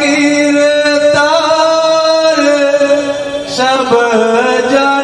कीरतार सब जाने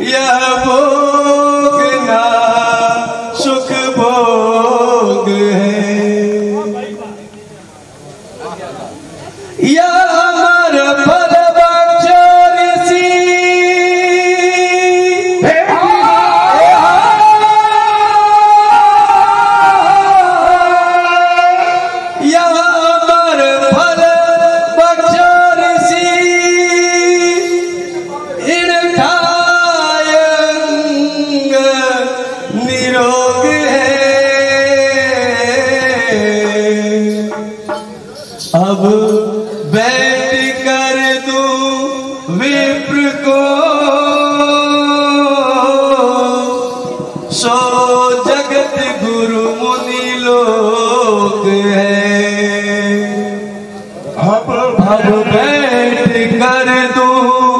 يا أبو Oh.